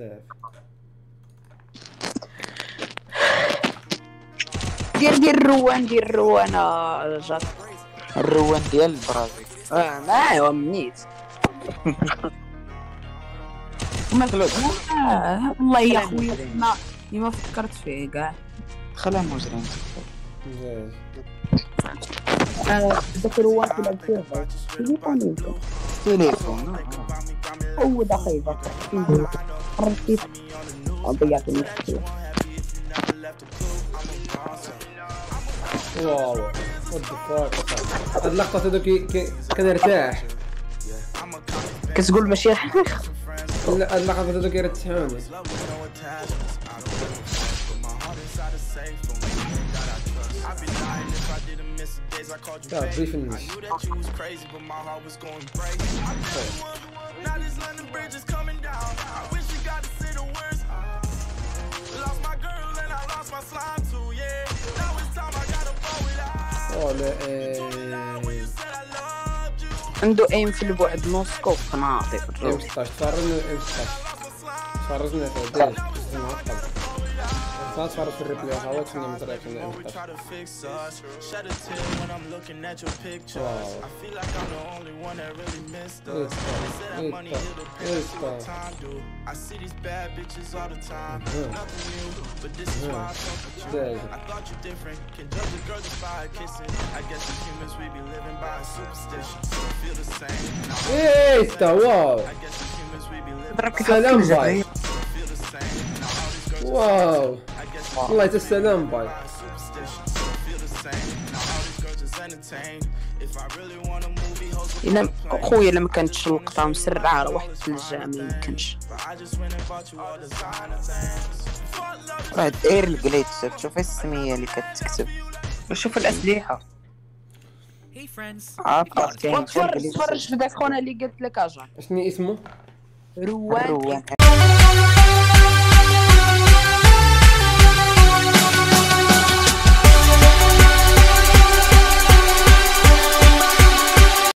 بزاف. دير دير الروان دير الروان آه، جات. الروان ديال البرازيل. آه ما ايوا منيت. ما آه، والله يا خويا ما ما فكرت فيه كاع. خلا مجرم. آه، داك الروان كي لعب فيه تليفون تليفون هو دقيق خرجتي ضيعت المشكلة. واو. وات ذا اللقطة هادو كي كنرتاح. كتقول ماشي لا هاد اللقطة هادو كيرتاحوني يا ضيف النش اوه لا إيه. عنده ايم في البعد موسكو ناطي في ام الجو 16 تفرجنا ام 16 تفرجنا في That's why the replay. Shed a tear when I'm looking at your pictures. I feel like I'm the only one that really missed us. They said that money time. I see these bad bitches all the time. Nothing new, but this is why I you. I thought you different. Can judge a girl just by a kissing. I guess as humans we be living by a superstition. So feel the same. Eita, wow. Wow. والله يا سلام باي. إلا خويا لما كانت شلقطة مسرعة واحد في الجامع يمكنش. راه داير الكليت شوف السمية اللي كتكتب. وشوف الأسلحة. عرفت تفرج في داك خونا اللي قلت لك اجا شنو اسمه؟ روان.